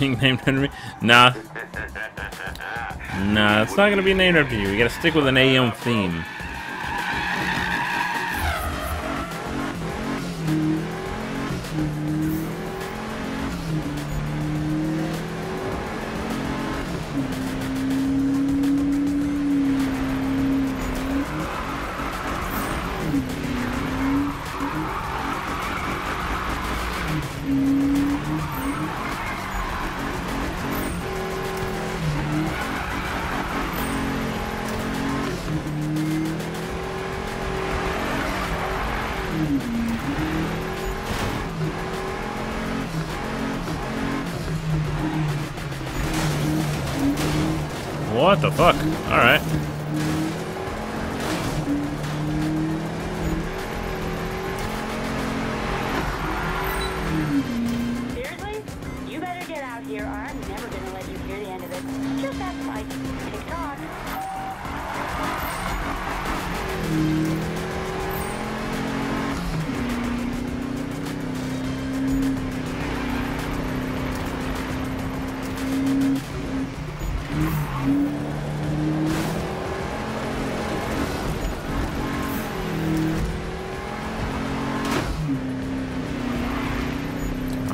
Being named after me? Nah. Nah, it's not gonna be named after you. We gotta stick with an AM theme. The fuck? Alright. Seriously? You better get out here, or I'm never gonna let you hear the end of it. Just ask Mike. TikTok.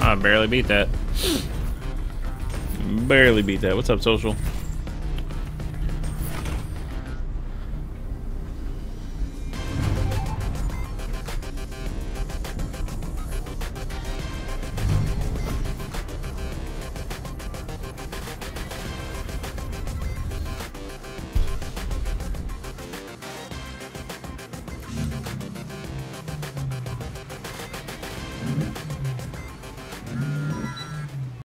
I barely beat that. Barely beat that. What's up, social?